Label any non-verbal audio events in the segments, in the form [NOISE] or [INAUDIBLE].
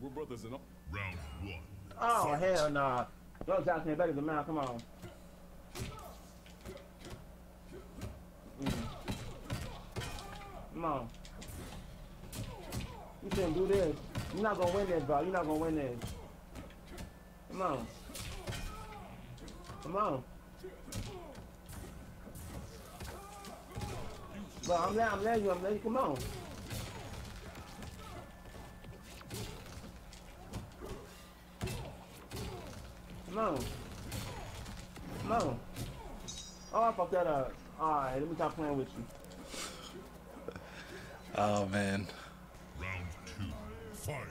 We're brothers in all. Round one. Oh hell nah. Yo Jackson better than mine. Come on. Mm. Come on. You shouldn't do this. You're not gonna win this, bro. You're not gonna win this. Come on. Come on. Bro, I'm letting, I'm letting you, I'm letting you, come on. Come on. Come on. Oh, I fucked that up. Alright, let me stop playing with you. Oh man. Round two. Fight.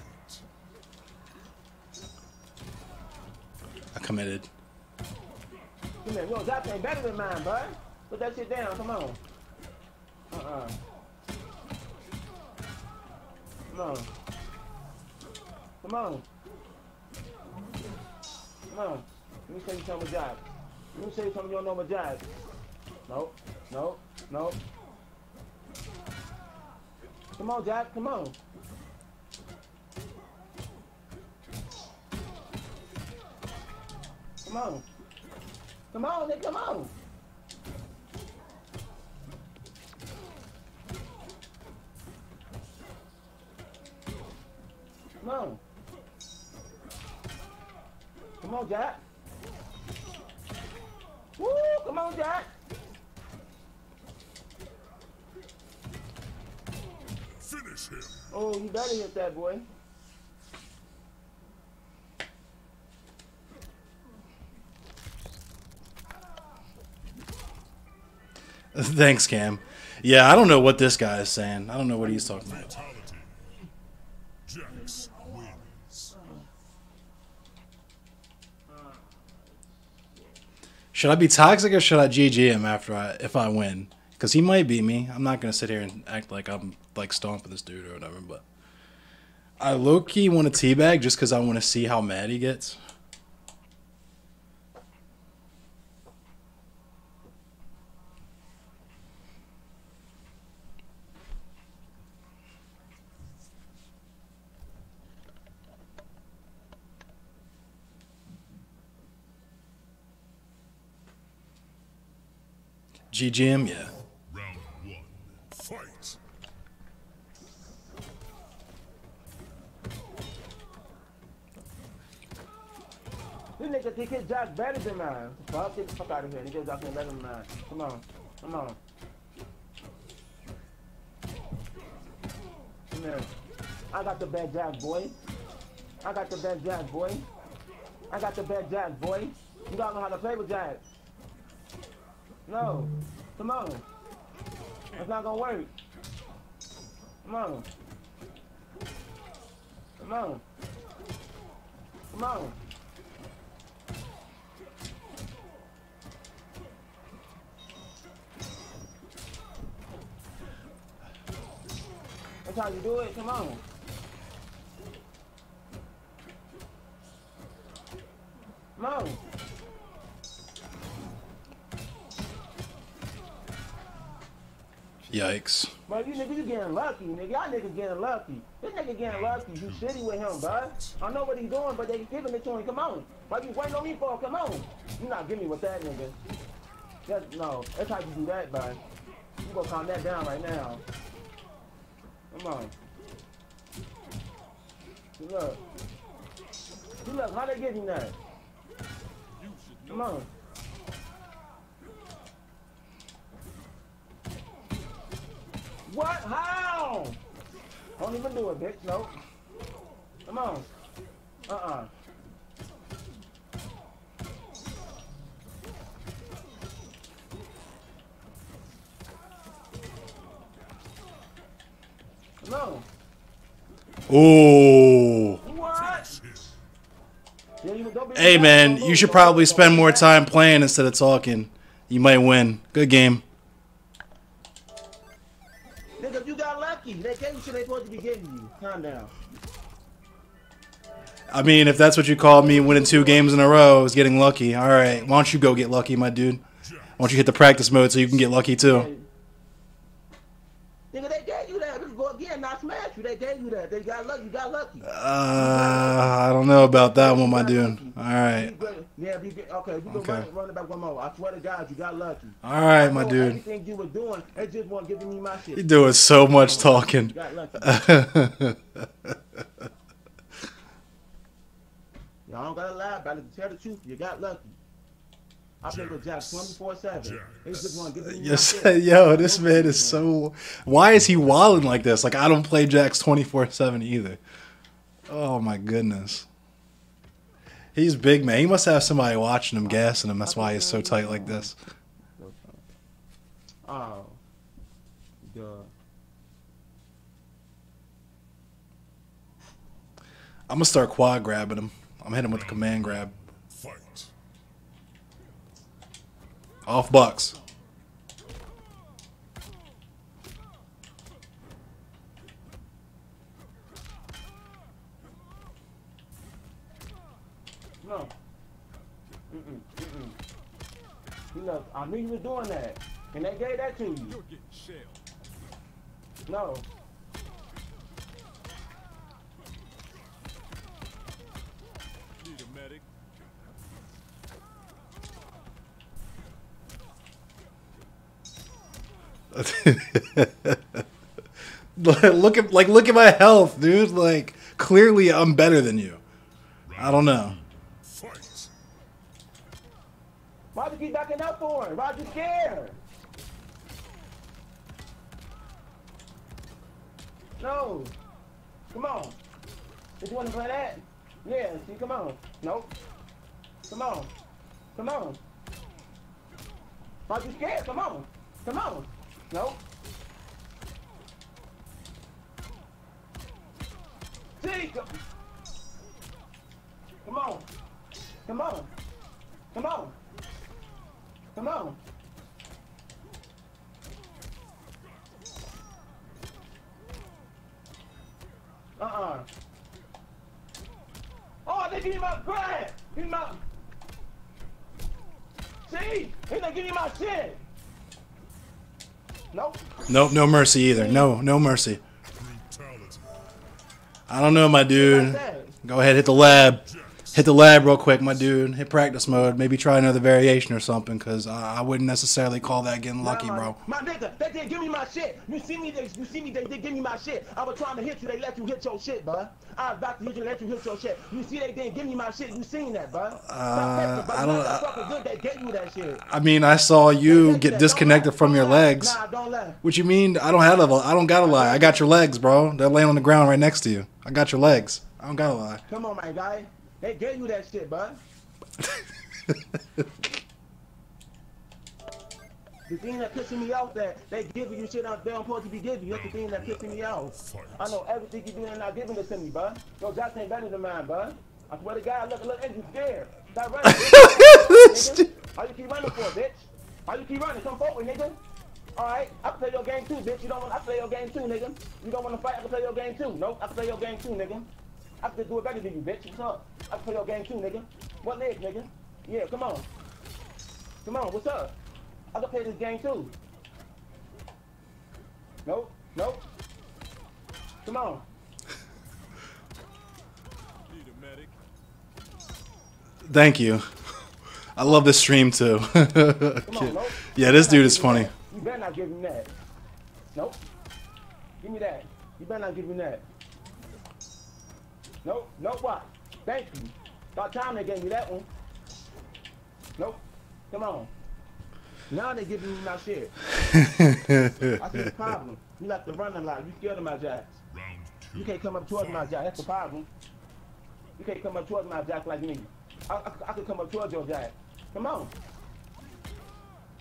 I committed. Come here, yo, that ain't better than mine, bud. Put that shit down, come on. Uh-uh. Come on. Come on. Come on. Let me show you something, Jack. Let me show you something you don't know about Jack. Nope. Nope. Nope. Come on, Jack. Come on. Come on. Come on, Nick. Come on. Come on. Come on, Jack. Woo! Come on, Jack. Finish him. Oh, you better hit that boy. [LAUGHS] Thanks, Cam. Yeah, I don't know what this guy is saying. I don't know what he's talking about. Fatality. Jax wins. Should I be toxic or should I GG him after I if I win? Because he might beat me. I'm not gonna sit here and act like I'm like stomping this dude or whatever. But I low key want to teabag just because I want to see how mad he gets. GG him, yeah. Round one. Fight. This nigga think his job better than mine. Fuck, get the fuck out of here. Nigga job better than mine. Come on. Come on. Come here. I got the bad jack, boy. I got the bad jack, boy. I got the bad jack, boy. You gotta know how to play with jack. No. Come on. It's not gonna work. Come on. Come on. Come on. That's how you do it. Come on. Come on. Yikes. But you niggas, you getting lucky, nigga. Y'all niggas getting lucky. This nigga getting lucky. You shitty with him, bud. I know what he's doing, but they giving it to him. Come on. Why you waiting on me for? Come on. You not giving me with that, nigga. That's, no, that's how you do that, bud. You gonna calm that down right now. Come on. Look. Look. How they give you that? Come on. What? How? Don't even do it, bitch. Nope. Come on. Uh-uh. Come on. Ooh. What? Yeah, you- don't be- Hey man, you should probably spend more time playing instead of talking. You might win. Good game. Nigga, you got lucky. They gave you shit they supposed to be giving you. Calm down. I mean, if that's what you call me winning two games in a row is getting lucky. All right, why don't you go get lucky, my dude? Why don't you hit the practice mode so you can get lucky too? Nigga, they gave you that. We can go again, not smash you. They gave you that. They got lucky. You got lucky. Uh, I don't know about that one, my dude. All right. Yeah, good. Okay, Okay. run, run it back one more. I swear to God, you got lucky. All right, my dude. Everything you were doing, they just weren't giving me my shit. You're doing so much talking. You got lucky. [LAUGHS] Y'all don't gotta lie about it. Tell the truth. You got lucky. I play with Jack 24 7. They just want to give me my Yes, yo, this man is so. Why is he wilding like this? Like I don't play Jacks twenty four seven either. Oh my goodness. He's big man. He must have somebody watching him, gassing him. That's why he's so tight like this. Oh. Duh. I'm gonna start quad grabbing him. I'm hitting him with the command grab. Fight. Off box. No. Mm-mm. Mm-mm. You know, I knew you was doing that. And they gave that to you. You're getting shelled. No. [LAUGHS] look at like look at my health, dude. Like clearly I'm better than you. I don't know. Why'd you keep backing up for? Why'd you scared? No. Come on. Did you want to play that? Yeah, see, come on. Nope. Come on. Come on. You scared? Come on. Come on. Nope. Come, come on. Come on. Come on. Come on. Uh-uh. Oh, they give me my grab. Give me my... See? They not give me my shit. Nope. No mercy either. No, no mercy. I don't know, my dude. Go ahead, hit the lab. Hit the lab real quick, my dude. Hit practice mode. Maybe try another variation or something, because I, I wouldn't necessarily call that getting lucky, bro. My, my nigga, they didn't give me my shit. You see me, they, you see me, they did give me my shit. I was trying to hit you, they let you hit your shit, bud. I was about to hit you, they let you hit your shit. You see, they didn't give me my shit. You seen that, bud? Uh, I I don't- fucking good. They gave you that shit. I mean, I saw you get disconnected from your legs. Nah, don't lie. What you mean? I don't have a, I don't gotta lie. I got your legs, bro. They're laying on the ground right next to you. I got your legs. I don't gotta lie. Come on, my guy. They gave you that shit, bud. [LAUGHS] The thing that pissing me off that they giving you shit out they don't supposed to be giving you. That's the thing that pissing me off. Fight. I know everything you doing and not giving it to me, bud. Your job ain't better than mine, bud. I swear to God, look, look, and you scared. Stop running. [LAUGHS] nigga. Why you keep running for, bitch? Why you keep running? Come forward, nigga. Alright, I can play your game too, bitch. You don't want I play your game too, nigga. You don't want to fight, I can play your game too. Nope, I can play your game too, nigga. I can do it better than you, bitch. What's up? I can play your game too, nigga. What leg, nigga? Yeah, come on. Come on, what's up? I can play this game too. Nope, nope. Come on. Need a medic. Thank you. I love this stream too. [LAUGHS] Come on, nope. yeah, this dude is funny. You better not give him that. Nope. Give me that. You better not give me that. Nope. Nope. What? Thank you. About time they gave me that one. Nope. Come on. Now they giving me my shit. [LAUGHS] I see the problem. You like to run a lot. You scared of my jacks. You can't come up towards my jack. That's the problem. You can't come up towards my jack like me. I, I, I could come up towards your jack. Come on.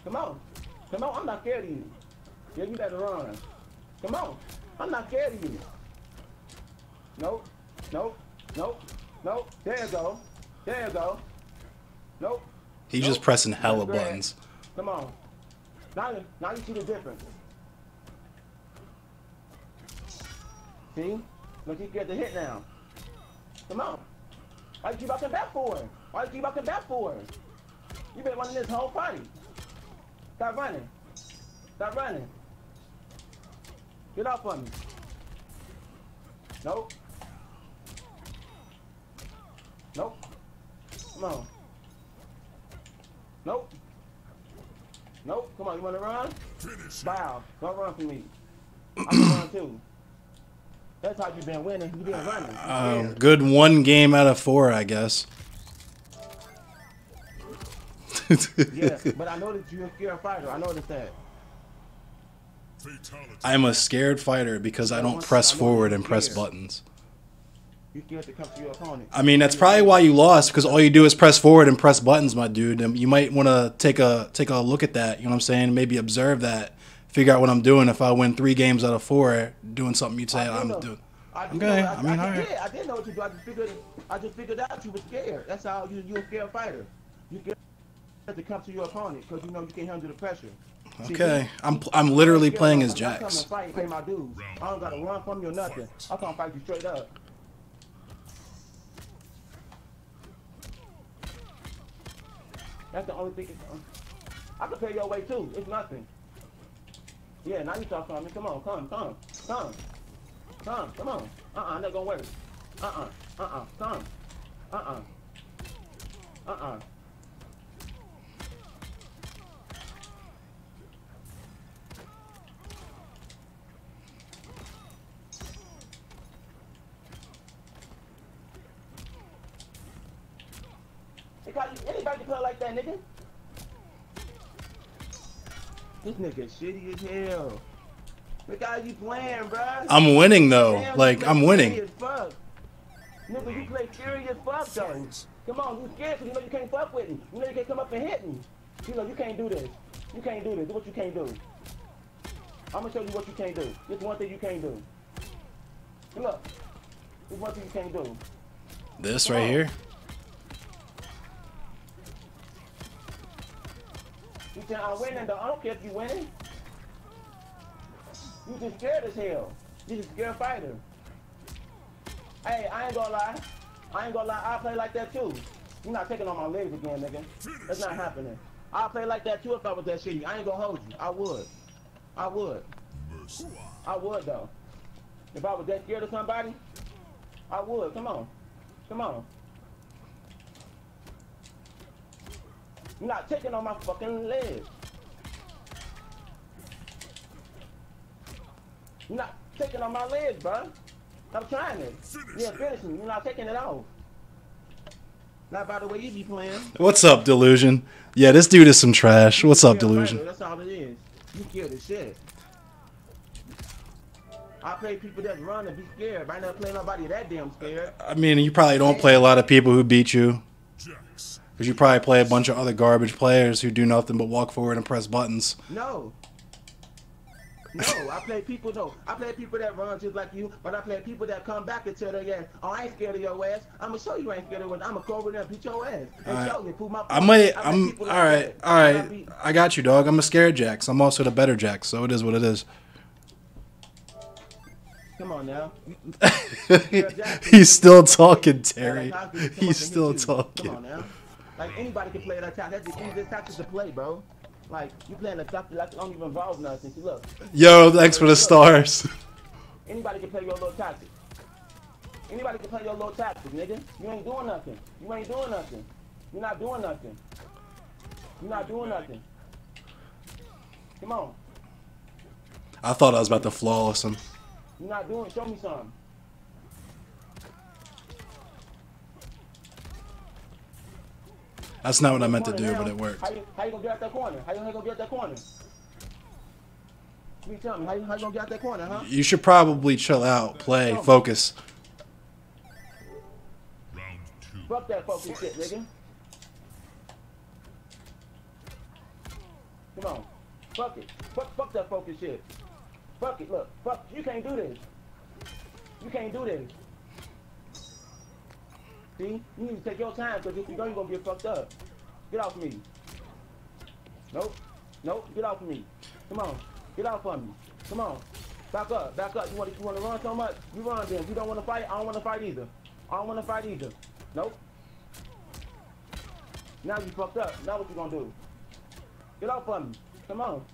Come on. Come on. I'm not scared of you. Yeah, you better run. Come on. I'm not scared of you. Nope. Nope. Nope. Nope. There you go. There you go. Nope. He's just pressing hella buttons. Come on. Now, now you see the difference. See? Look, you get the hit now. Come on. Why you keep up back for? Why you keep up back for? You been running this whole party. Stop running. Stop running. Get off on me. Nope. Nope. Come on. Nope. Nope. Come on, you wanna run? Finish. Bow. Don't run from me. I can run too. That's how you've been winning. You've been running. You Um, good one game out of four, I guess. Yeah, [LAUGHS] but I know that you're a scared fighter. I noticed that. I'm a scared fighter because I don't press forward and press buttons. You scared to come to your opponent. I mean, that's probably why you lost because all you do is press forward and press buttons, my dude. And you might want to take a take a look at that. You know what I'm saying? Maybe observe that. Figure out what I'm doing. If I win three games out of four, doing something you'd say I I'm know. doing. I Okay, know- I mean, I, alright. did. I didn't know what you do. I just figured. I just figured out you were scared. That's how you—you're a scared fighter. You scared to come to your opponent because you know you can't handle the pressure. Okay, I'm I'm literally playing as I'm not to fight, pay my dues. I don't gotta run from you or nothing. I come fight you straight up. That's the only thing. I can pay your way too. It's nothing. Yeah, now you talk to me. Come on, come, come, come, come, come on. Uh-uh, not gonna work. Uh-uh, uh-uh, come. Uh-uh. Uh-uh. Because anybody can play like that, nigga. This nigga shitty as hell. Look how you playing, bruh. I'm winning though. Damn, Like I'm winning. fuck. Nigga, you play scary as fuck though. Come on, you scared because you know you can't fuck with me. You know you can't come up and hit me. You know you can't do this. You can't do this. Do what you can't do. I'm gonna show you what you can't do. This one thing you can't do. Look. This one thing you can't do. This Come right on. here. You say I'm winning though. I don't care if you winning. You just scared as hell. You just scared fighter. Hey, I ain't gonna lie. I ain't gonna lie. I play like that too. You're not taking on my legs again, nigga. That's not happening. I play like that too if I was that shitty. I ain't gonna hold you. I would. I would. I would though. If I was that scared of somebody, I would. Come on. Come on. You're not taking on my fucking legs. You're not taking on my legs, bro. I'm trying it. Finish Yeah, it. finish me. You're not taking it off. Not by the way you be playing. What's up, Delusion? Yeah, this dude is some trash. What's up, Scared Delusion? fighter, That's all it is. You scared as shit. I play people that run and be scared. I never play nobody that damn scared. I mean, you probably don't play a lot of people who beat you. Because you probably play a bunch of other garbage players who do nothing but walk forward and press buttons. No. No, I play people no. I play people that run just like you, but I play people that come back and tell their ass, oh I ain't scared of your ass. I'ma show you I ain't scared of your ass. I'ma go over there and beat your ass. And Alright. show you, prove my I might. I'm. people All right. All And I I got you, dog. I'm a scared Jax. I'm also the better Jax. So it is what it is. Come on now. [LAUGHS] He's still talking, Terry. Like, how could you come up He's still hit? Come on talking. Like anybody can play that tactic. That's the easiest tactic to play, bro. Like you playing a tactic like it don't even involve nothing. See, look, Yo, thanks for the stars. anybody can play your little tactic. Anybody can play your little tactic, nigga. You ain't doing nothing. You ain't doing nothing. You're not doing nothing. You're not doing nothing. Come on. I thought I was about to flawless him. You're not doing. Show me something. That's not what I meant to do, now. but it worked. How you, how you gonna get out that corner? How you gonna get out that corner? You tell me. How you, how you gonna get out that corner, huh? You should probably chill out, play, focus. Round two. Fuck that fucking shit, nigga. Come on. Fuck it. Fuck, fuck that fucking shit. Fuck it. Look. Fuck. You can't do this. You can't do this. See? You need to take your time because if you don't, you're going to get fucked up. Get off me. Nope. Nope. Get off me. Come on. Get off of me. Come on. Back up. Back up. You want, you want to run so much? You run then. You don't want to fight, I don't want to fight either. I don't want to fight either. Nope. Now you fucked up. Now what you gonna do? Get off of me. Come on.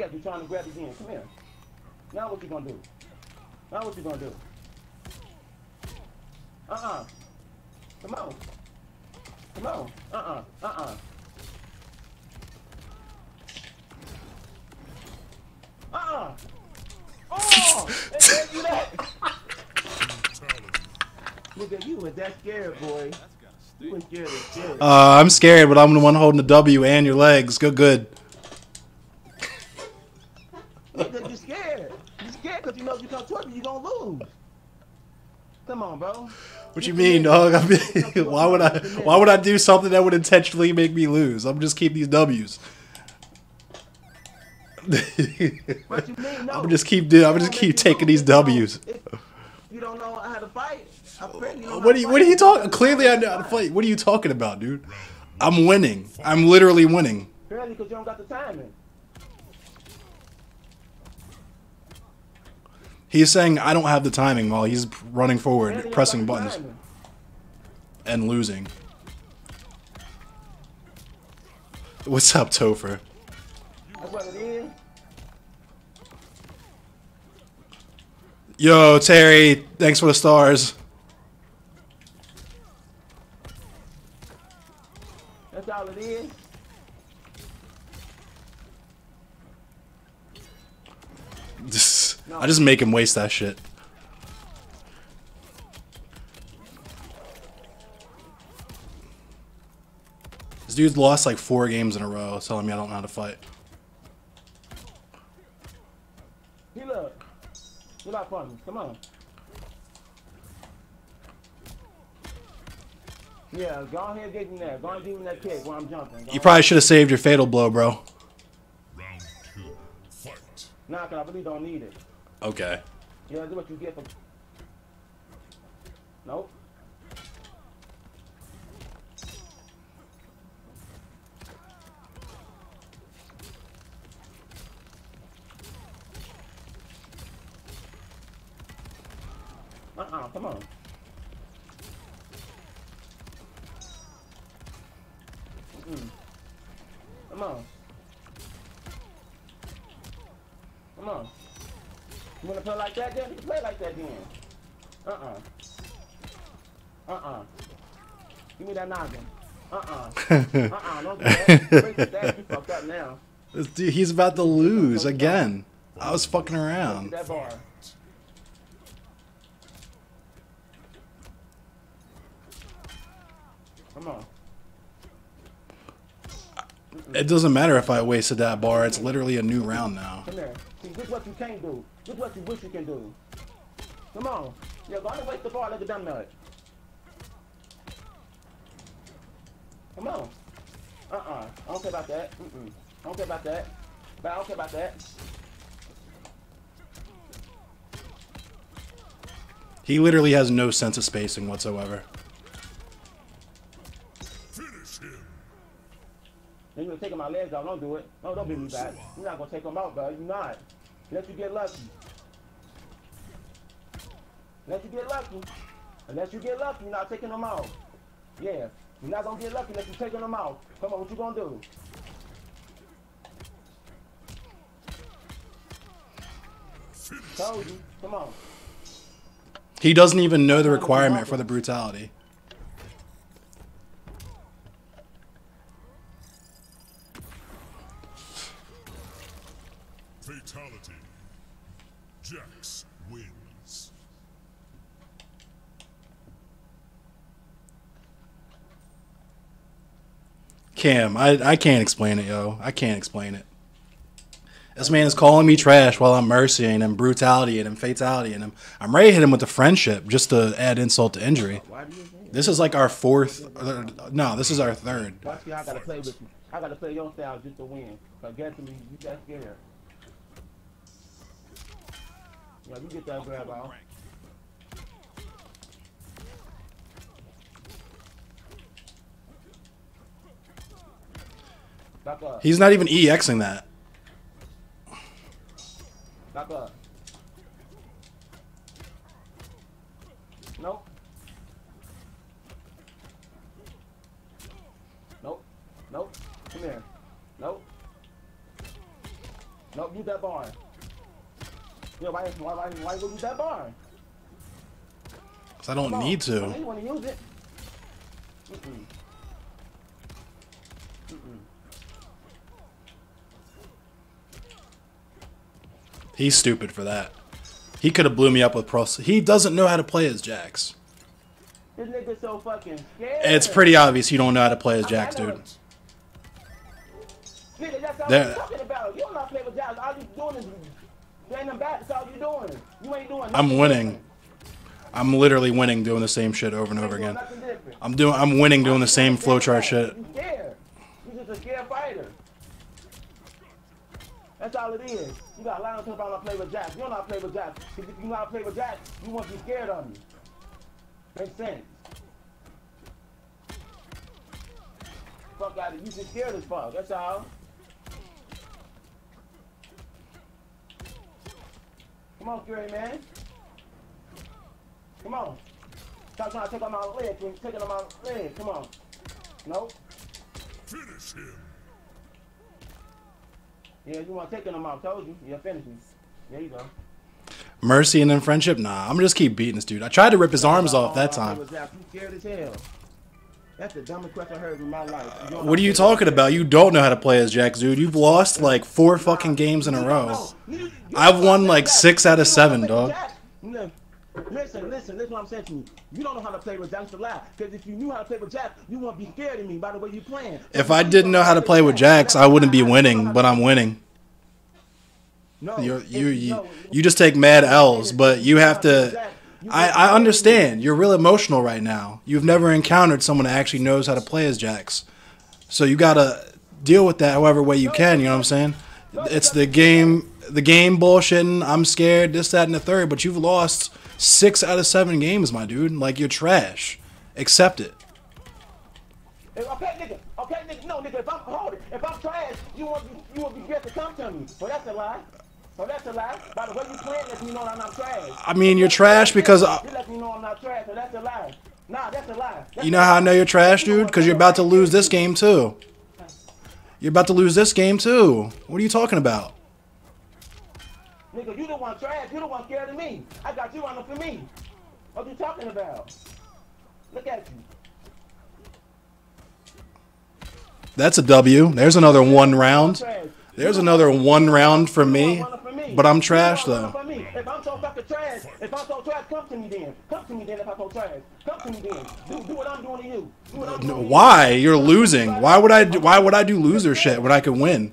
Look at you trying to grab his hand. Come here. Now what you gonna do? Now what you gonna do? Uh-uh. Come on. Come on. Uh-uh. Uh-uh. Uh-uh. Oh! They you that. Nigga, you was that scared, boy. You scared. Uh, I'm scared, but I'm the one holding the W and your legs. Good, good. Nigga, you scared. You scared because you know if you come towards me, you gonna lose. Come on, bro. What you mean, dog? I mean, [LAUGHS] [LAUGHS] why would I? Why would I do something that would intentionally make me lose? I'm just keep these W's. What you mean? [LAUGHS] No. I'm just keep do. I'm just keep taking these W's. You don't know how to fight, I pray you know how What are you? What are you talking? Clearly, I know how to fight. What are you talking about, dude? I'm winning. I'm literally winning. Apparently, because you don't got the timing. He's saying I don't have the timing while he's running forward, pressing buttons, timing. and losing. What's up, Topher? That's what it is. Yo, Terry, thanks for the stars. That's all it is. Just- I just make him waste that shit. This dude's lost like four games in a row, telling me I don't know how to fight. He look. Get out from me. Come on. Yeah, go ahead and get him there. Go ahead and give him that kick while I'm jumping. Go You probably should have saved your fatal blow, bro. Round two. Fight. Nah, cause I really don't need it. Okay. Yeah, that's what you get for. Nope. Uh-uh, come on. Mm-mm. Come on. Come on. You wanna play like that then? You play like that then. Uh-uh. Uh-uh. Give me that noggin. Uh-uh. [LAUGHS] Uh-uh, don't do that. Break that. You fucked up now. This dude, he's about to lose again. I was fucking around. that bar. Come on. It doesn't matter if I wasted that bar. It's literally a new round now. Come here. See, this what you can't do. This what you wish you can do. Come on. Yeah, go on and waste the ball like a dumb nut. Come on. Uh-uh. I don't care about that. Mm-mm. I don't care about that. But I don't care about that. He literally has no sense of spacing whatsoever. Then you're taking my legs out. Don't do it. No, don't be me back. You're not gonna take them out, bro. You're not. Let you get lucky. Let you get lucky. Unless you get lucky, you're not taking them out. Yeah. You're not gonna get lucky unless you're taking them out. Come on, what you gonna do? Told you. Come on. He doesn't even know the requirement for the brutality. Fatality. Jax wins. Cam, I, I can't explain it, yo. I can't explain it. This man is calling me trash while I'm mercying him, brutality and fatality and him. I'm ready to hit him with the friendship just to add insult to injury. You? This is like our fourth. No, this is our third. Watch me, I gotta play with you. I gotta play your style just to win. Cause guess me, you got scared. Yeah, you get that grab out. Back up. He's not even EXing that. Back up. Nope. Nope. Nope. Come here. Nope. Nope, use that bar. Yeah, why, why, why, why would you use that bar? 'Cause I don't need I to. you want to use it. Mm-mm. He's stupid for that. He could have blew me up with pros. He doesn't know how to play as Jax. This nigga so fucking scared. It's pretty obvious you don't know how to play as Jax, dude. Nigga, that's all There- talking about. You don't know how to play with Jax. All you doing is them back. That's all you doing. You ain't doing I'm winning. I'm literally winning doing the same shit over and over again. I'm doing. I'm winning doing the same flowchart shit. You scared. You just a scared fighter. That's all it is. You got a lot of people about to play with Jax. You don't know how to play with Jax. If you know to play with Jax, you won't be scared of me. Makes sense. Fuck out of you just scared as fuck. That's all. Come on, Fury man. Come on. Stop trying to take on my leg. You're taking on my leg. Come on. Nope. Finish him. Yeah, you want taking them out. Told you. Yeah, finish me. There you go. Mercy and then friendship. Nah, I'm gonna just keep beating this dude. I tried to rip his arms off that time. was scared as hell. That's the dumbest question I heard in my life. What are you talking about? You don't know how to play as Jax, dude. You've lost like four fucking games in a row. don't know. You- you I've won like six out of You don't know seven, dog. Listen, listen, listen what I'm saying to you. You don't know how to play with Jack. That's a lie. Because if you knew how to play with Jack, you wouldn't be scared of me by the way you playing. If I didn't know how to play with Jax, I wouldn't be winning, but I'm winning. No, you you no, you just take mad L's, but you have to. I, I understand. You're real emotional right now. You've never encountered someone that actually knows how to play as Jax, so you gotta deal with that however way you can. You know what I'm saying? It's the game, the game bullshitting. I'm scared. This, that, and the third. But you've lost six out of seven games, my dude. Like you're trash. Accept it. Okay, nigga. Okay, nigga. No, nigga. If I'm hold it, if I'm trash, you want you want be scared to come to me. Well, that's a lie. Well, that's a lie. By the way you playing, let me know I'm not trash. I mean, you're trash because I- you let me know I'm not trash. So that's a lie. Nah, that's a lie. That's You know how I know you're trash, dude? Because you're about to lose this game too. You're about to lose this game too. What are you talking about? Nigga, you the one trash. You the one scared of me. I got you running for me. What you talking about? Look at you. That's a W. There's another one round. There's another one- round for you the one me. running for me. But I'm trash though. If I'm so fucking trash, if I'm so trash, come to me then. Come to me then if I'm so trash. Come to me then. Do, do what I'm doing to you. Do what I'm doing. Why? You're losing. Why would I? Do, why would I do loser shit when I could win?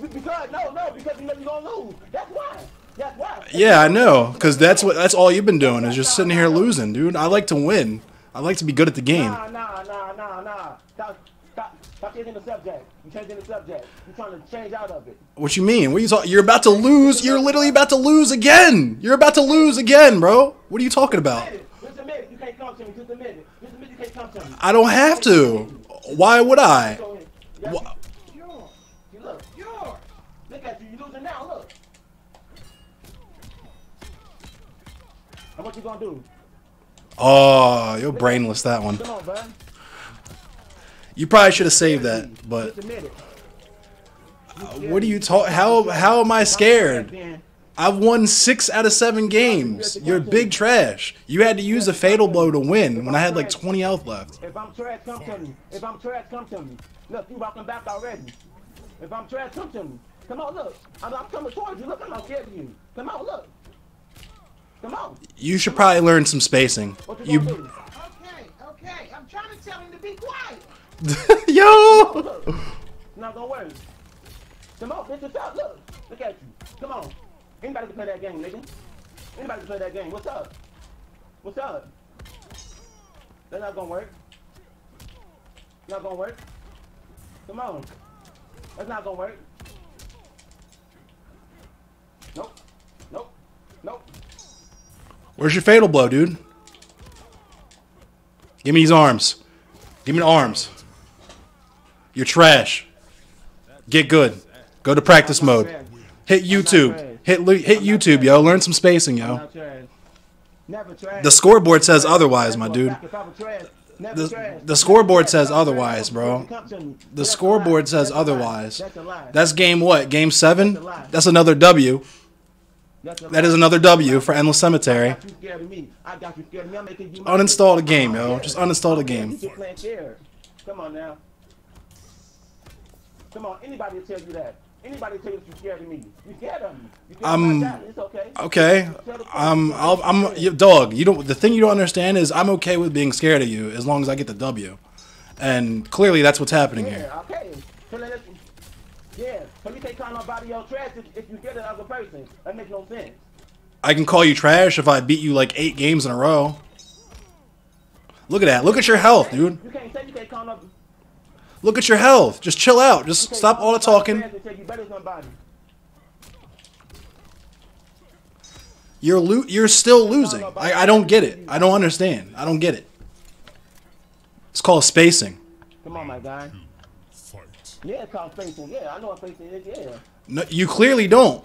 Because no, because you know you're gonna lose. That's why. That's why. Yeah, I know. Because that's what. That's all you've been doing is just sitting here losing, dude. I like to win. I like to be good at the game. Nah, nah, nah, nah, nah. Stop, stop, stop changing the subject. You changing the subject. You're trying to change out of it. What you mean? What are you talking? You're about to lose. You're literally about to lose again. You're about to lose again, bro. What are you talking about? Just admit it. You can't come to me. Just admit it. Just admit you can't come to me. I don't have to. Why would I? Go ahead. Yeah. Wha- Yours. You look. Yours. Look at you. You losing now. Look. And what you gonna do? Oh, you're brainless that one. On. You probably should have saved that. But Just uh, what are you talking? How how am I scared? I've won six out of seven games. You're big trash. You had to use a fatal blow to win when I had like 20 health left. If I'm trash, come to me. If I'm trash, come to me. Look, you walking back already. If I'm trash, come to me. Come on, look. I'm, I'm coming towards you. Look, I'm not scared of you. Come on, look. Come on. You should probably learn some spacing. You? Okay, okay. I'm trying to tell him to be quiet. [LAUGHS] yo. Not gonna work. Come on, bitch, what's up? Look. Look at you. Come on. Anybody can play that game, nigga. Anybody can play that game. What's up? What's up? That's not gonna work. Not gonna work. Come on. That's not gonna work. Nope. Nope. Nope. Where's your fatal blow, dude? Give me these arms. Give me the arms. You're trash. Get good. Go to practice mode. Hit YouTube. Hit hit YouTube, yo. Learn some spacing, yo. The scoreboard says otherwise, my dude. If I was trash, Never the, the scoreboard says otherwise, bro. Come to me. The scoreboard says That's a lie. otherwise. That's a lie. That's game what? Game seven? That's a lie. That's another W. That is another W for Endless Cemetery. I got you scared of me. I got you scared of me. I'm making you. Uninstall the game, yo. Just uninstall the game. keep playing scared. Come on now. Come on. Anybody will tell you that. Anybody tell you that you're scared of me. You scared of me. You scared I'm- of my talent. It's okay. Okay. Um, I'll, I'm you, dog. You don't. The thing you don't understand is I'm okay with being scared of you as long as I get the W, and clearly that's what's happening here. Okay. So let us, yeah, so you can't call nobody your trash if, if you get another person. That makes no sense. I can call you trash if I beat you like eight games in a row. Look at that. Look at your health, dude. You can't say you can't call no. Look at your health. Just chill out. Just stop all the talking. trash and say you better than somebody. You're lo- You're still losing. I, I don't get it. I don't understand. I don't get it. It's called spacing. Come on, my guy. Yeah, it's called facing. Yeah, I know what facing is. Yeah. No, you clearly don't.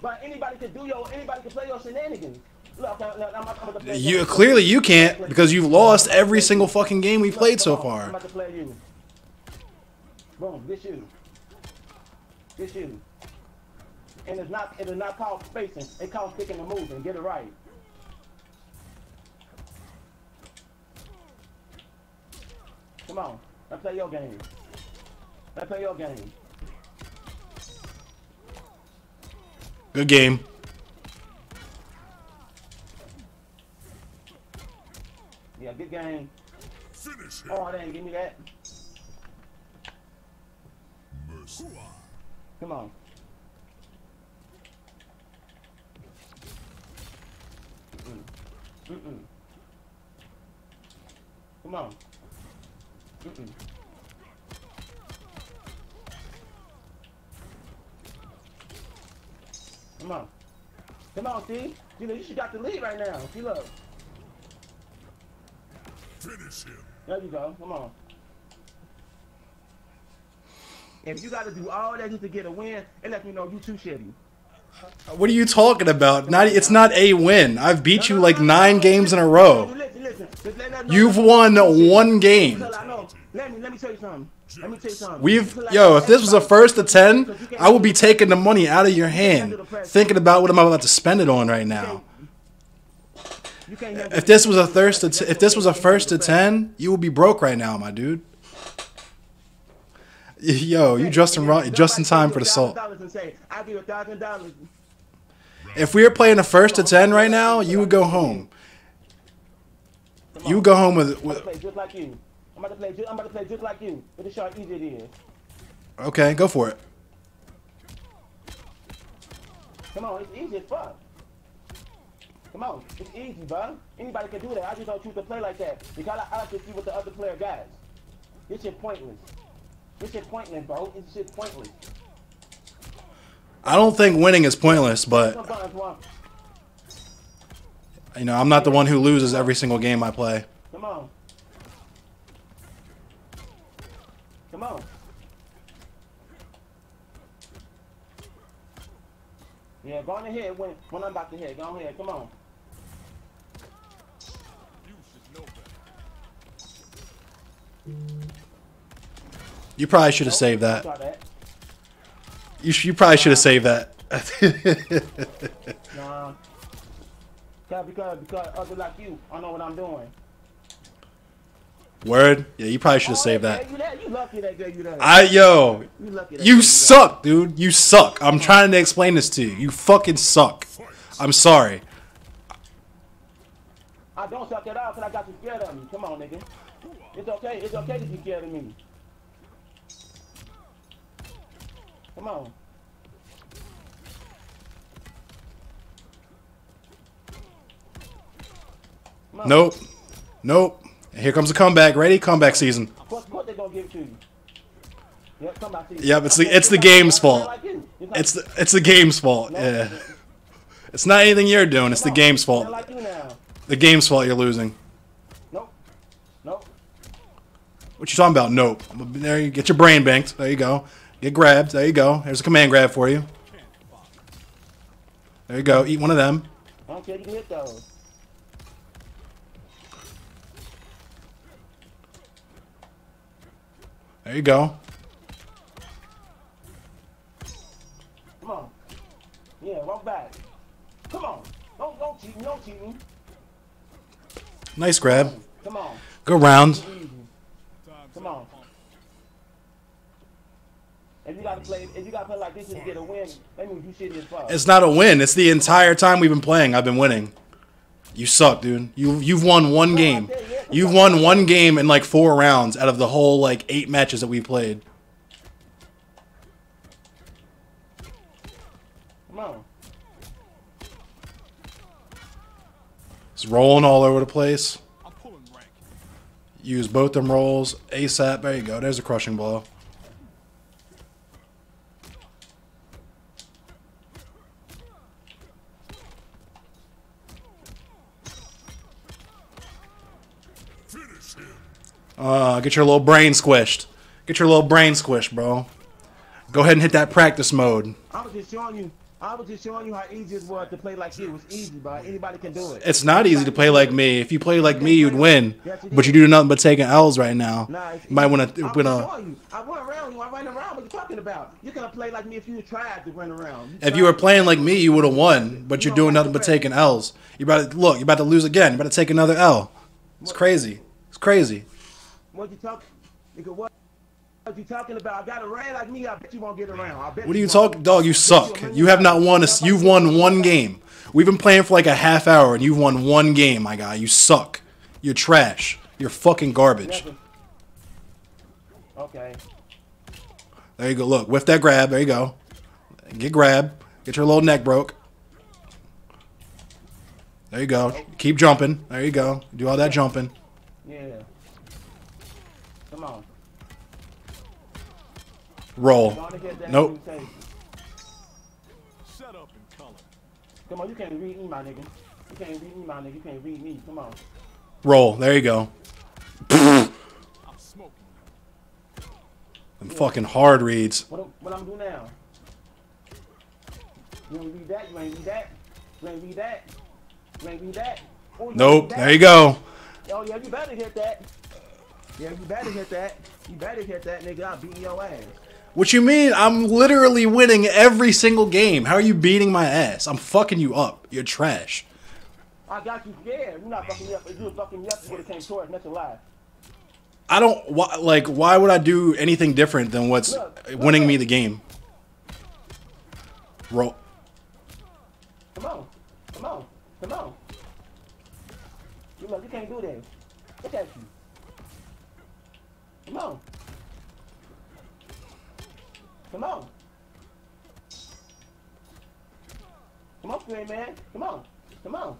But anybody can do your, anybody can play your shenanigans. Look, I'm, I'm, I'm, I'm about to play You clearly you can't because you've lost every single fucking game we played so on, I'm far. about to play you. Boom, this you. This you. And it's not, it is not called spacing. It's called sticking and moving. Get it right. Come on. Let's play your game. Let's play your game. Good game. Yeah, good game. Finish him. Oh, they didn't give me that. Mercy. Come on. Mm-mm. Come on. Mm-mm. Come on. Come on, see? You know, you should got the lead right now. See, look. Finish him. There you go. Come on. If you got to do all that just to get a win, it lets me know you too shitty. What are you talking about? Not it's not a win. I've beat you like nine games in a row. Listen, listen. Just let us know You've won one game. Until I know. Let me let me tell you something. Let me tell you something. We've yo, if this was a first to ten, Because you can't I would be taking the money out of your hand, thinking about what am I'm about to spend it on right now. You can't have If this was a first to t- if this was a first to ten, you would be broke right now, my dude. Yo, you just in wrong, just in time for the salt. $1,000 and say, I'll give you a thousand dollars. If we were playing a first to ten right now, you would go home. You would go home with, with play just like you. I'm about to play. Just, I'm about to play just like you. But this show how easy it is. okay, go for it. Come on, it's easy as fuck. Come on, it's easy, bro. Anybody can do that. I just don't choose to play like that because I, I like to see what the other player got. This shit pointless. This shit pointless, bro. This shit pointless. I don't think winning is pointless, but Some buttons want- you know I'm not the one who loses every single game I play. Come on. Come on. Yeah, go on ahead when, when I'm about to hit. Go on ahead. Come on. You probably should have oh, saved that. That. You you probably should have saved that. [LAUGHS] Nah. Because, because, because other like you, I know what I'm doing. Word. Yeah, you probably should have Oh, saved that. You, you lucky that girl you that. I yo, you lucky that you suck, dude. You suck. I'm trying to explain this to you. You fucking suck. I'm sorry. I don't suck at all because I got you scared of me. Come on, nigga. It's okay. It's okay to be scared of me. Come on. Come on. Nope. Nope. Here comes the comeback. Ready? Comeback season. Of course, they gonna give to you. Yep, come back. Yep, it's the- it's the game's fault. It's the it's the game's fault. Yeah. It's not anything you're doing. It's the game's fault. like you now. The game's fault. You're losing. Nope. Nope. What you talking about? Nope. There you get your brain banked. There you go. Get grabbed. There you go. There's a command grab for you. There you go. Eat one of them. I don't care. You can hit those. There you go. Come on. Yeah, walk back. Come on. Don't don't cheat me. Don't cheat me. Nice grab. Come on. Good round. Come on. If you gotta play, if you gotta play like this to get a win, that means you shit as fuck. It's not a win. It's the entire time we've been playing. I've been winning. You suck, dude. You you've won one game. You've won one game in like four rounds out of the whole like eight matches that we played. Come on. It's rolling all over the place. I'm pulling rank. Use both them rolls ASAP. There you go. There's a crushing blow. Uh, get your little brain squished. Get your little brain squished, bro. Go ahead and hit that practice mode. I was just showing you. I was just showing you how easy it was to play like you. It was easy, but anybody can do it. It's not easy to play like me. If you play like me, you'd win. But you do nothing but taking L's right now. Nah, You might want to I win was a. you. I went around you. I ran around. What you talking about? You're gonna play like me if you tried to run around. If you were playing like me, you would have won. But you're doing nothing but taking L's. You about to look. You're about to lose again. You're about to take another L. It's crazy. It's crazy. What you talk? Nigga, what? What you talking about? I got a ran like me. I bet you won't get around. I bet What are you won't. talking, dog? You suck. You have not won a. You've won one game. We've been playing for like a half hour, and you've won one game, my guy. You suck. You're trash. You're fucking garbage. Okay. There you go. Look, with that grab. There you go. Get grab. Get your little neck broke. There you go. Keep jumping. There you go. Do all that jumping. Yeah. Roll. Go on and hit that Nope. new up and color. Come on, you can't read me, my nigga. You can't read me, my nigga. You can't read me. Come on. Roll. There you go. I'm smoking. Them fucking hard reads. What, I'm- what I'm do now? You ain't read that. You ain't read that. You ain't read that. You ain't read that. Oh, you Nope. read that. There you go. Oh yeah, you better hit that. Yeah, you better hit that. You better hit that, nigga. I'll beat your ass. What you mean? I'm literally winning every single game. How are you beating my ass? I'm fucking you up. You're trash. I got you scared. You're not fucking me up. If you was fucking me up, you would have came towards. That's a lie. I don't why, like. Why would I do anything different than what's Look, look, winning me the game? Roll. Come on. Come on. Come on. You know, you can't do that. Look at you. Come on. Come on. Come on, Spirit man. Come on. Come on.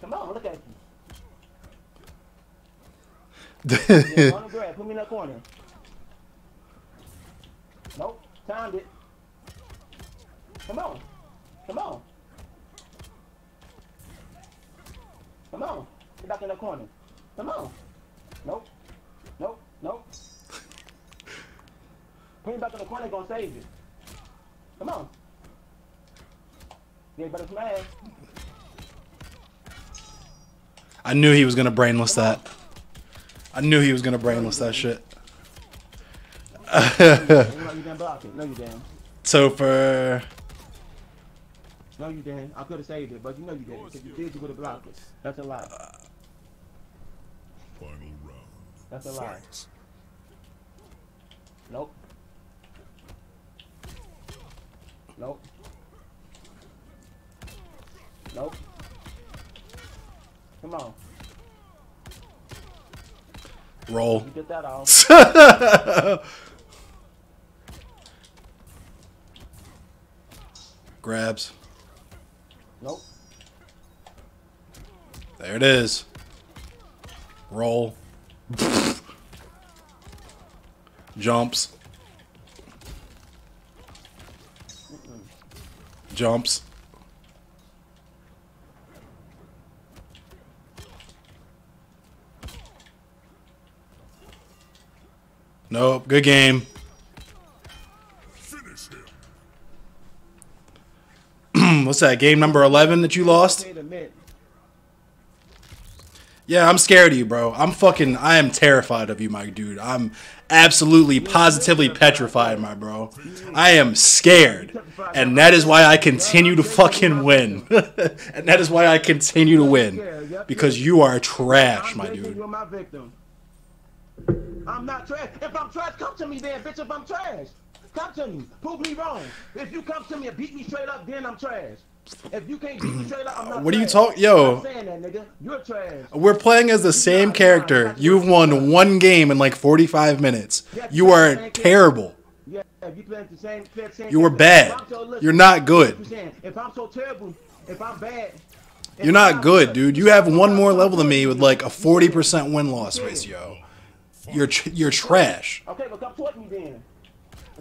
Come on. Look at you. [LAUGHS] Yeah, on the grab. Put me in that corner. Nope. Timed it. Come on. Come on. Come on. Get back in the corner. Come on. Nope. Nope. Nope. Put him back in the corner gonna save you. Come on. Yeah, better smash. I knew he was gonna brainless that. I knew he was gonna brainless that shit. You you didn't block it. No, you didn't. So for No, you didn't. I could have saved it, but you know you didn't. If you did, you would have blocked it. That's a lie. Final round. That's a lie. Fight. Nope. Nope. Nope. Come on. roll. You get that off. [LAUGHS] Grabs. Nope. There it is. Roll. [LAUGHS] Jumps. Jumps. Nope. Good game. [CLEARS THROAT] What's that? Game number 11 that you lost? Wait a minute. Yeah, I'm scared of you, bro. I'm fucking. I am terrified of you, my dude. I'm absolutely, positively petrified, my bro. I am scared, and that is why I continue to fucking win. [LAUGHS] and that is why I continue to win because you are trash, my dude. You're my victim. I'm not trash. If I'm trash, come to me then, bitch. If I'm trash, come to me. Prove me wrong. If you come to me and beat me straight up, then I'm trash. If you can't beat me straight up, I'm not What are you talking? talk- yo. I'm not saying that, nigga. You're trash. We're playing as the same character. You've won one game in like 45 minutes. You are terrible. Yeah, you the same, play the same You were bad. You're not good. If I'm so terrible, if I'm bad, You're not good, dude. You have one more level than me with like a 40% win loss ratio. You're tr- you're trash. Okay, but come towards me then.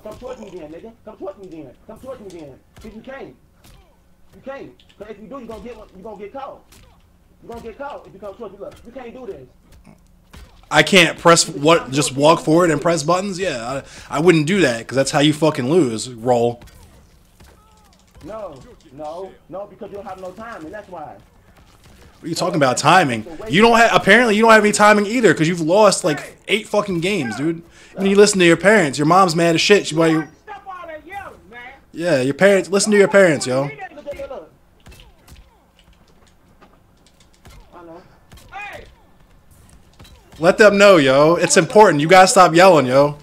Come towards me then, nigga. Come towards me then. Come towards me then. Cause you can't. You can't. Cause if you do, you gonna get you gonna get caught. You gonna get caught if you come towards me. Look, you can't do this. I can't press what just walk forward and press buttons. Yeah, I, I wouldn't do that because that's how you fucking lose. Roll. No, no, no, because you don't have no time, and that's why. What are you talking about timing? You don't have apparently you don't have any timing either because you've lost like eight fucking games, dude. When you listen to your parents, your mom's mad as shit. She why you, Stop all that yelling, man. yeah, your parents listen to your parents, yo. Look at look, look. I know. Hey, Let them know, yo. It's important. You gotta stop yelling, yo.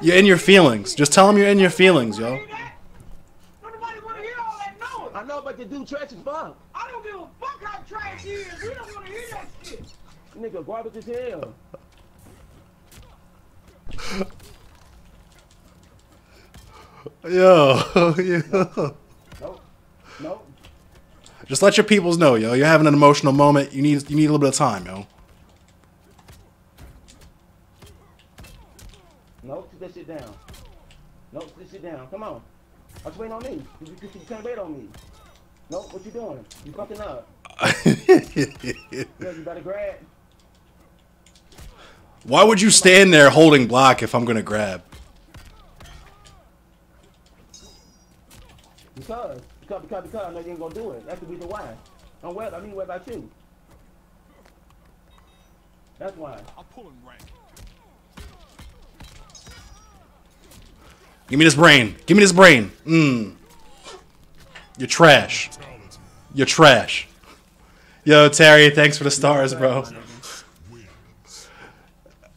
You're in your feelings. Just tell them you're in your feelings, yo. hear that? Don't nobody want to hear all that noise. I know, but the dude trash as fuck. I don't give a fuck how trash he is. We don't want to hear that shit. Nigga, garbage as hell. [LAUGHS] Yo, [LAUGHS] yo. Nope. Nope. Just let your peoples know, yo. You're having an emotional moment. You need you need a little bit of time, yo. Nope. Sit that shit down. Nope. Sit that shit down. Come on. What you waiting on me? You, you, you can't wait on me. Nope. What you doing? You fucking up. [LAUGHS] You better grab. Why would you stand there holding block if I'm gonna grab? Because, because, because, because I know you ain't gonna do it. That's the reason why. I'm worried. I mean, worried about you. That's why. I'm pulling rank. Give me this brain. Give me this brain. Mmm. You're trash. You're trash. Yo, Terry, thanks for the stars, bro.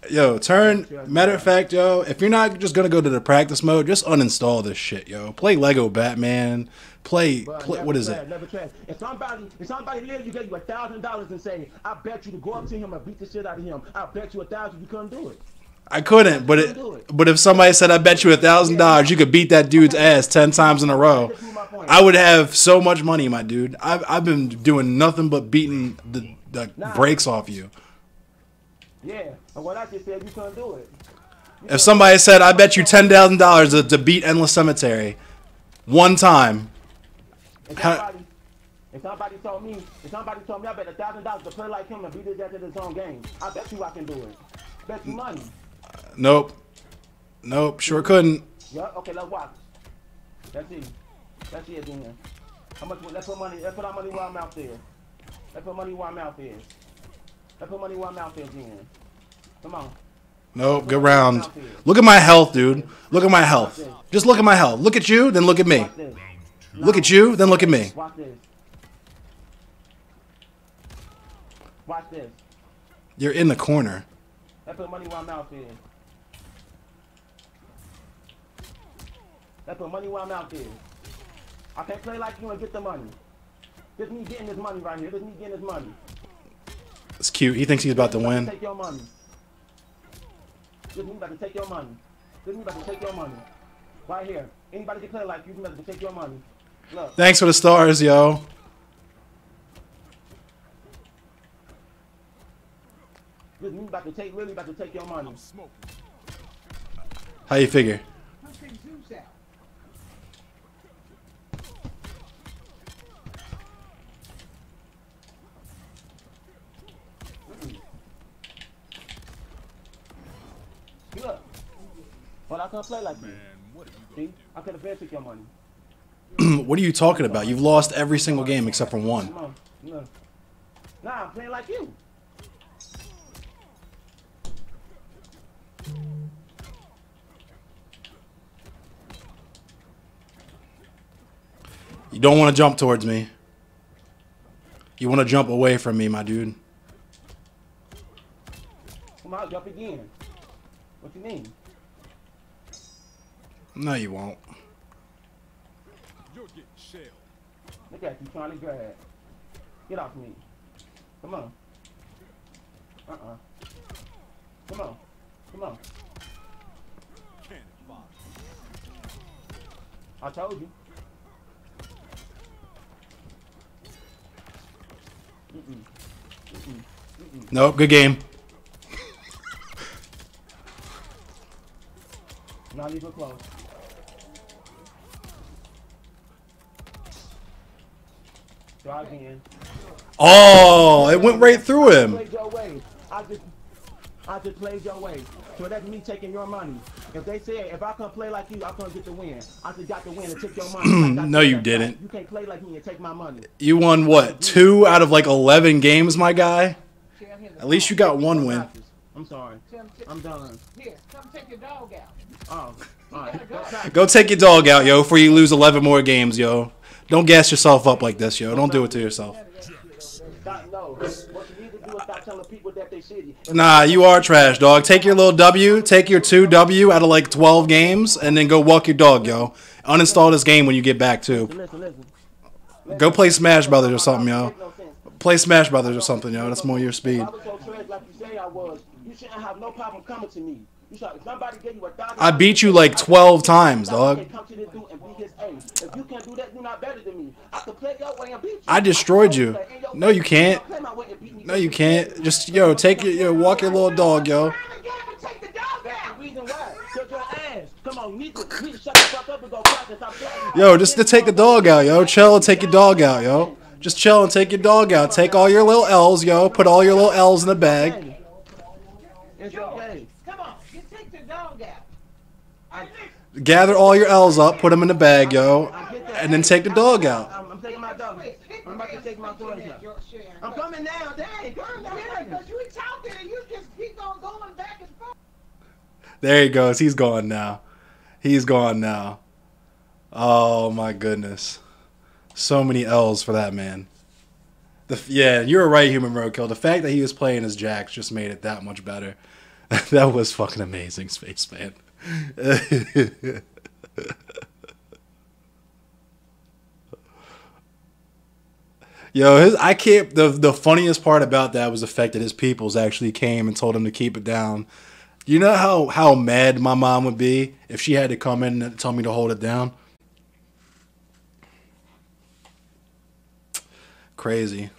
Yo, turn. Matter of fact, yo, if you're not just gonna go to the practice mode, just uninstall this shit, yo. Play Lego Batman. Play. Play what is trash, it? Never. If somebody, if somebody literally gave you a thousand dollars and say, "I bet you to go up to him and beat the shit out of him," I bet you a thousand you couldn't do it. I couldn't, but it. But if somebody said, "I bet you a thousand dollars, you could beat that dude's ass ten times in a row," I would have so much money, my dude. I've I've been doing nothing but beating the the brakes off you. Yeah, and what I just said, you couldn't do it. If somebody said, "I bet you ten thousand dollars to beat Endless Cemetery," one time, If somebody, if somebody told me, if somebody told me I bet a thousand dollars to play like him and beat his ass at his own game, I bet you I can do it. Bet you money. nope, nope, sure couldn't. Yeah, okay, let's watch. Let's see. Let's see it then. How much? Let's put money. Let's put our money where our mouth is. Let's put money where our mouth is. Let's put money where our mouth is then. Come on. Nope, good round. Look at my health, dude. Look at my health. Just look at my health. Look at you, then look at me. Look at you, then look at me. Watch this. Watch this. You're in the corner. Let's put money where our mouth is. Let's put money where our mouth is. I can't play like you and get the money. This me getting this money right here. This me getting this money. It's cute. He thinks he's about to win. Take your money. This me about to take your money. This me about to take your money. Right here. Anybody can play like you, you about to take your money. Look. Thanks for the stars, yo. This me about to take really about to take your money. How you figure? But I can't play like you. Man, what are you See? I could have been took your money. [CLEARS THROAT] what are you talking about? You've lost every single game except for one. Come on. Look. Nah, I'm playing like you. You don't want to jump towards me. You want to jump away from me, my dude. Come out, jump again. What do you mean? No, you won't. You're getting shelled. Look at you trying to grab. Get off me. Come on. Uh-uh. Come on. Come on. Cannon fire. I told you. Mm-mm. Mm-mm. Mm-mm. Nope, good game. Oh, it went right through him. Played your. I just, I just played your way. So that's me taking your money. If they said if I come play like you, I come get the win. I just got the win and took your money. [CLEARS THROAT] No, you didn't. You can't play like me and take my money. You won what? Two out of like 11 games, my guy? Tell him to At least you got one win. I'm sorry. Tell him to- I'm done. Here, come take your dog out. Oh, all right. Go take your dog out, yo, before you lose 11 more games, yo. Don't gas yourself up like this, yo. Don't do it to yourself. Nah, you are trash, dog. Take your little W, take your 2 W out of like 12 games, and then go walk your dog, yo. Uninstall this game when you get back, too. Go play Smash Brothers or something, yo. Play Smash Brothers or something, yo. That's more your speed. I beat you like 12 times, dog. Can come to this dude and be his ace. If you can't do that, you're not better than me. I can play your way and beat you. I destroyed you. can play your No, you can't. play my way and beat me. No, you can't. Just, yo, take your, yo, walk your little dog, yo. Take the dog That's out. the reason why. Cause your ass. Come on, you need to, you need to shut the fuck up and go practice. Stop playing. Yo, just to take the dog out, yo. Chill and take your dog out, yo. Just chill and take your dog out. Take all your little L's, yo. Put all your little L's in the bag. It's okay. come on, you take the dog out. Gather all your L's up, put them in the bag, yo. I get that. And then take the dog out. I'm, I'm taking my dog. I'm about to take my ass toys up out. there, I'm coming now. Dang, calm Yeah, down. because you talking and you just keep on going back and forth. There he goes. He's gone now. He's gone now. Oh my goodness. So many L's for that man. The, f- yeah, you were right, Human Roadkill. The fact that he was playing as Jax just made it that much better. [LAUGHS] that was fucking amazing, Spaceman. [LAUGHS] Yo, his, I can't. The the funniest part about that was the fact that his peoples actually came and told him to keep it down. You know how how mad my mom would be if she had to come in and tell me to hold it down. Crazy.